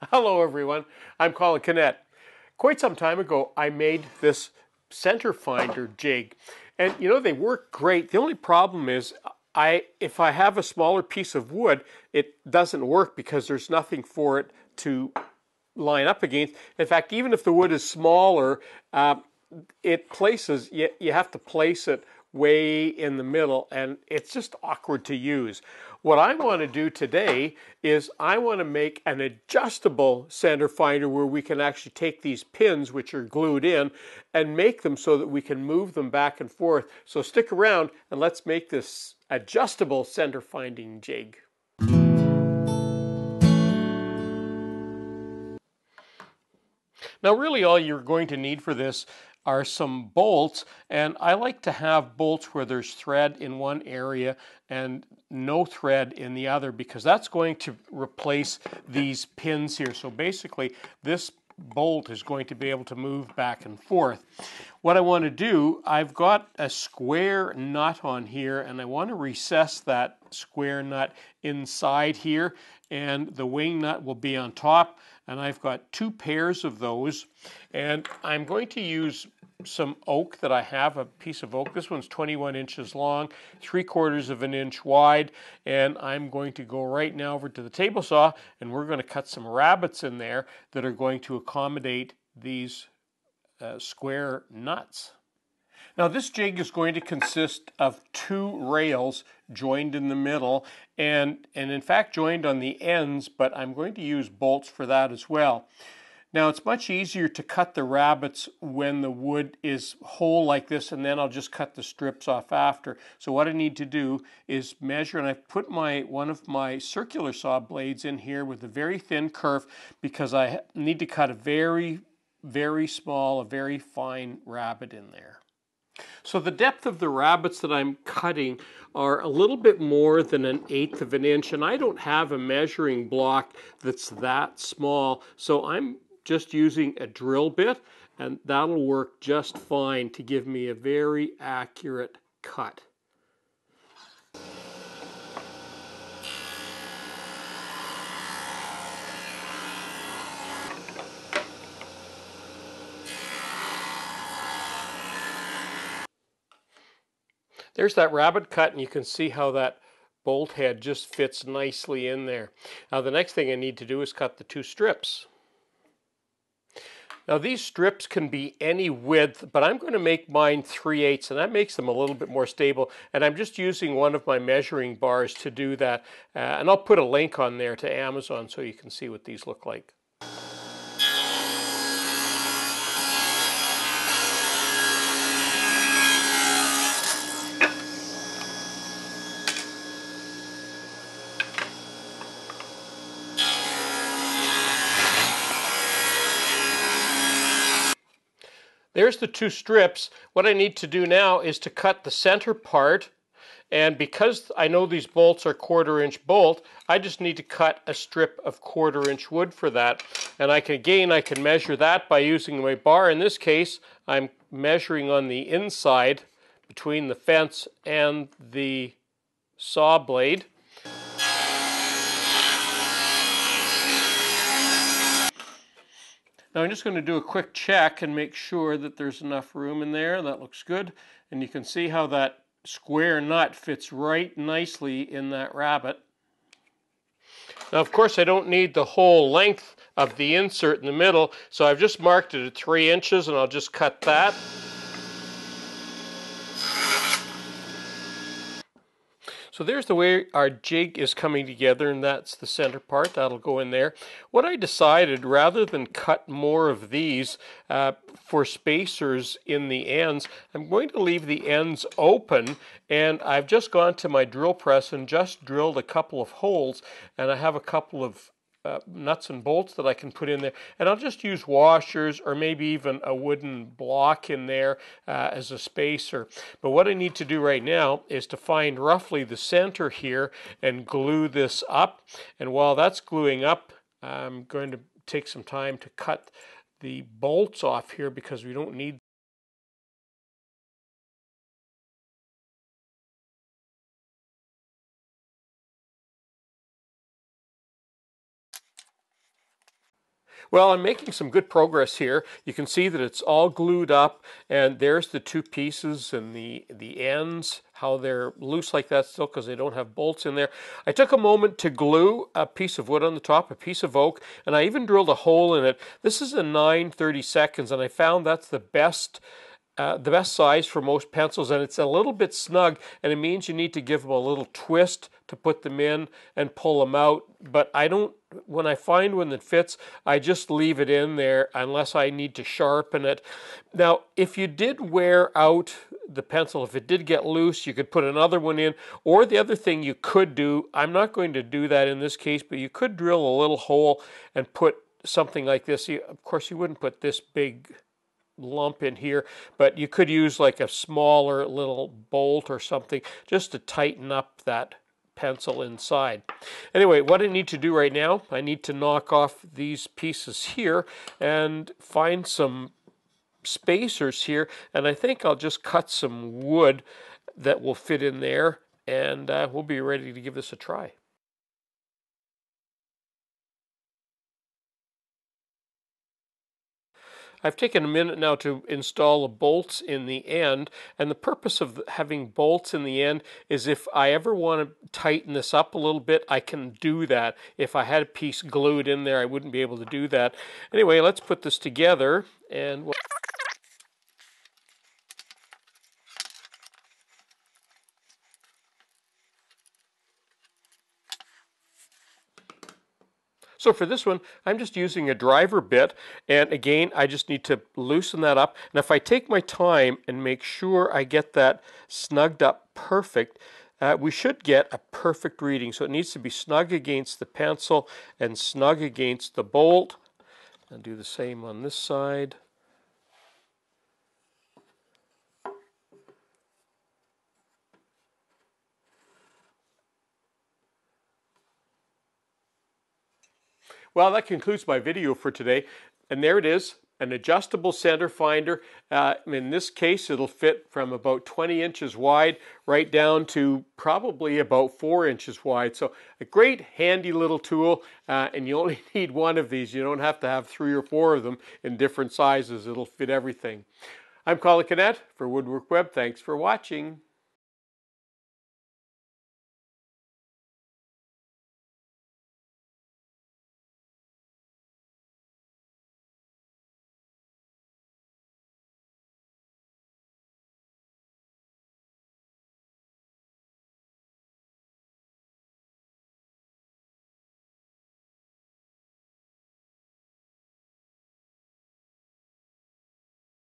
Hello everyone, I'm Colin Knecht. Quite some time ago I made this center finder jig and you know they work great. The only problem is I if I have a smaller piece of wood it doesn't work because there's nothing for it to line up against. In fact even if the wood is smaller uh, it places you, you have to place it way in the middle and it's just awkward to use. What I want to do today is I want to make an adjustable center finder where we can actually take these pins which are glued in and make them so that we can move them back and forth. So stick around and let's make this adjustable center finding jig. Now really all you're going to need for this are some bolts and I like to have bolts where there's thread in one area and no thread in the other because that's going to replace these pins here. So basically this bolt is going to be able to move back and forth. What I want to do, I've got a square nut on here and I want to recess that square nut inside here and the wing nut will be on top and I've got two pairs of those and I'm going to use some oak that I have, a piece of oak. This one's 21 inches long, three quarters of an inch wide, and I'm going to go right now over to the table saw and we're going to cut some rabbets in there that are going to accommodate these uh, square nuts. Now this jig is going to consist of two rails joined in the middle and, and in fact joined on the ends, but I'm going to use bolts for that as well. Now it's much easier to cut the rabbets when the wood is whole like this and then I'll just cut the strips off after. So what I need to do is measure and I've put my one of my circular saw blades in here with a very thin kerf because I need to cut a very very small, a very fine rabbet in there. So the depth of the rabbets that I'm cutting are a little bit more than an eighth of an inch and I don't have a measuring block that's that small so I'm just using a drill bit and that'll work just fine to give me a very accurate cut. There's that rabbet cut and you can see how that bolt head just fits nicely in there. Now the next thing I need to do is cut the two strips. Now these strips can be any width, but I'm going to make mine 3 eighths, and that makes them a little bit more stable. And I'm just using one of my measuring bars to do that. Uh, and I'll put a link on there to Amazon so you can see what these look like. There's the two strips. What I need to do now is to cut the center part. And because I know these bolts are quarter inch bolt, I just need to cut a strip of quarter inch wood for that. And I can, again, I can measure that by using my bar. In this case, I'm measuring on the inside between the fence and the saw blade. Now I'm just going to do a quick check and make sure that there's enough room in there. That looks good. And you can see how that square nut fits right nicely in that rabbet. Now of course I don't need the whole length of the insert in the middle, so I've just marked it at 3 inches and I'll just cut that. So there's the way our jig is coming together and that's the center part that'll go in there. What I decided rather than cut more of these uh, for spacers in the ends, I'm going to leave the ends open and I've just gone to my drill press and just drilled a couple of holes and I have a couple of uh, nuts and bolts that I can put in there. And I'll just use washers or maybe even a wooden block in there uh, as a spacer. But what I need to do right now is to find roughly the center here and glue this up. And while that's gluing up, I'm going to take some time to cut the bolts off here because we don't need Well, I'm making some good progress here. You can see that it's all glued up and there's the two pieces and the, the ends, how they're loose like that still because they don't have bolts in there. I took a moment to glue a piece of wood on the top, a piece of oak, and I even drilled a hole in it. This is a 9 30 seconds and I found that's the best uh, the best size for most pencils and it's a little bit snug and it means you need to give them a little twist to put them in and pull them out but I don't when I find one that fits I just leave it in there unless I need to sharpen it. Now if you did wear out the pencil if it did get loose you could put another one in. Or the other thing you could do I'm not going to do that in this case but you could drill a little hole and put something like this. Of course you wouldn't put this big lump in here, but you could use like a smaller little bolt or something just to tighten up that pencil inside. Anyway, what I need to do right now, I need to knock off these pieces here and find some spacers here, and I think I'll just cut some wood that will fit in there, and uh, we'll be ready to give this a try. I've taken a minute now to install the bolts in the end, and the purpose of having bolts in the end is if I ever want to tighten this up a little bit, I can do that. If I had a piece glued in there, I wouldn't be able to do that. Anyway, let's put this together and... So for this one, I'm just using a driver bit. And again, I just need to loosen that up. And if I take my time and make sure I get that snugged up perfect, uh, we should get a perfect reading. So it needs to be snug against the pencil and snug against the bolt. I'll do the same on this side. Well, that concludes my video for today. And there it is, an adjustable center finder. Uh, in this case, it'll fit from about 20 inches wide right down to probably about 4 inches wide. So a great handy little tool, uh, and you only need one of these. You don't have to have three or four of them in different sizes. It'll fit everything. I'm Colin Knecht for Woodwork Web. Thanks for watching.